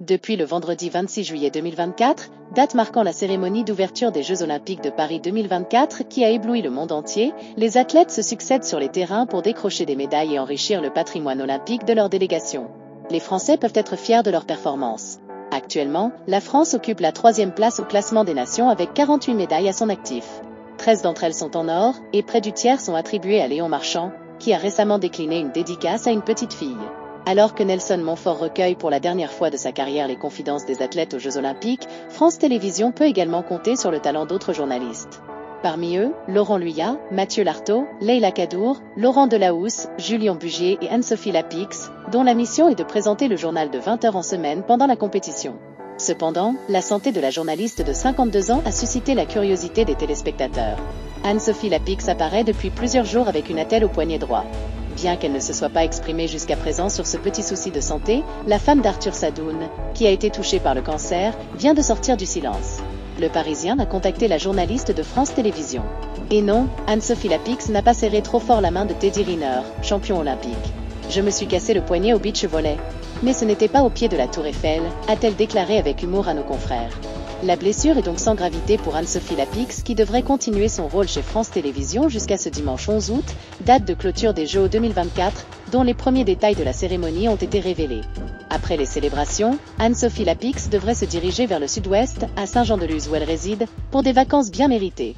Depuis le vendredi 26 juillet 2024, date marquant la cérémonie d'ouverture des Jeux Olympiques de Paris 2024 qui a ébloui le monde entier, les athlètes se succèdent sur les terrains pour décrocher des médailles et enrichir le patrimoine olympique de leur délégation. Les Français peuvent être fiers de leur performance. Actuellement, la France occupe la troisième place au classement des nations avec 48 médailles à son actif. 13 d'entre elles sont en or, et près du tiers sont attribuées à Léon Marchand, qui a récemment décliné une dédicace à une petite fille. Alors que Nelson Montfort recueille pour la dernière fois de sa carrière les confidences des athlètes aux Jeux Olympiques, France Télévisions peut également compter sur le talent d'autres journalistes. Parmi eux, Laurent Luyat, Mathieu Lartaud, Leila Kadour, Laurent Delahousse, Julien Bugier et Anne-Sophie Lapix, dont la mission est de présenter le journal de 20 heures en semaine pendant la compétition. Cependant, la santé de la journaliste de 52 ans a suscité la curiosité des téléspectateurs. Anne-Sophie Lapix apparaît depuis plusieurs jours avec une attelle au poignet droit. Bien qu'elle ne se soit pas exprimée jusqu'à présent sur ce petit souci de santé, la femme d'Arthur Sadoun, qui a été touchée par le cancer, vient de sortir du silence. Le Parisien a contacté la journaliste de France Télévisions. Et non, Anne-Sophie Lapix n'a pas serré trop fort la main de Teddy Riner, champion olympique. Je me suis cassé le poignet au beach volley. Mais ce n'était pas au pied de la tour Eiffel, a-t-elle déclaré avec humour à nos confrères. La blessure est donc sans gravité pour Anne-Sophie Lapix qui devrait continuer son rôle chez France Télévisions jusqu'à ce dimanche 11 août, date de clôture des Jeux 2024, dont les premiers détails de la cérémonie ont été révélés. Après les célébrations, Anne-Sophie Lapix devrait se diriger vers le sud-ouest, à Saint-Jean-de-Luz où elle réside, pour des vacances bien méritées.